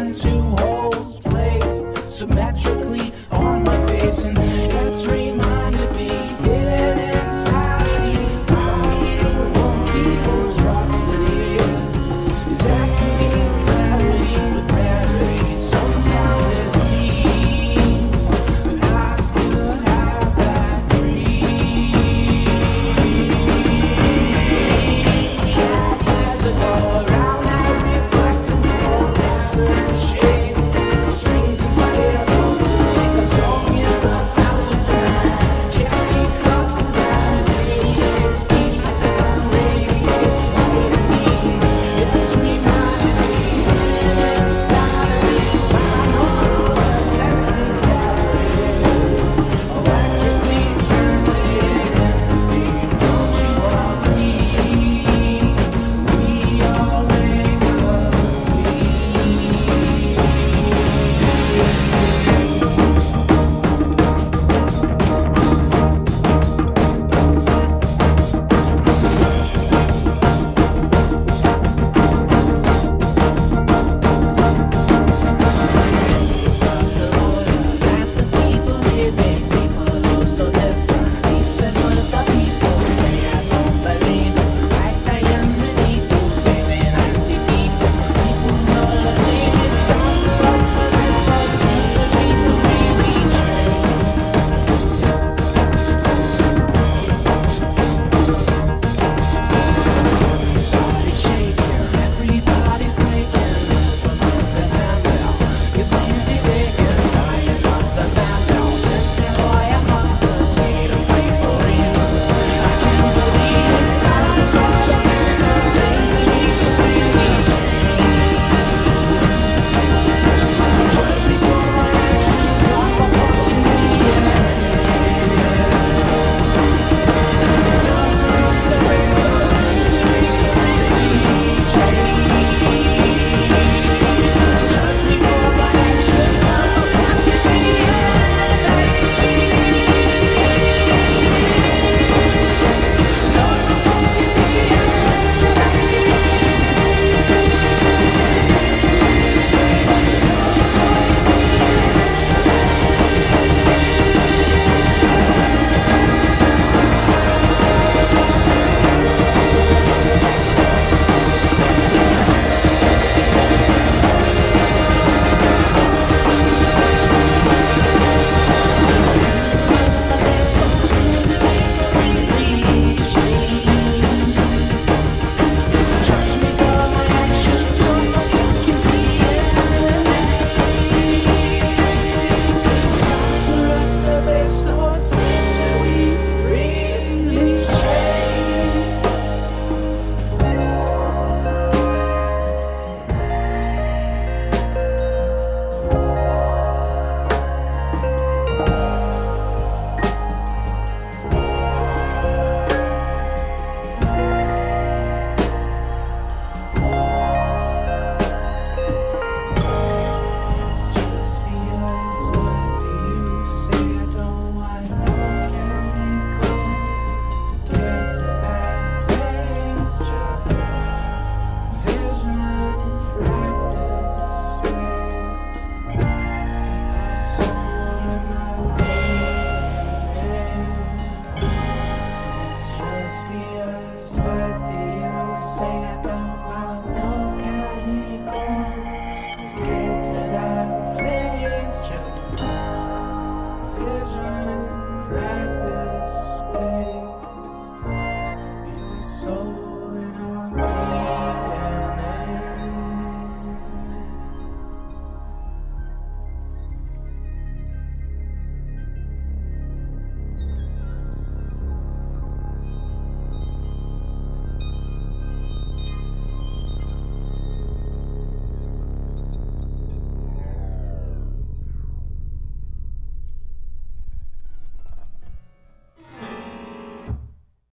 and two holes placed symmetrically on my face and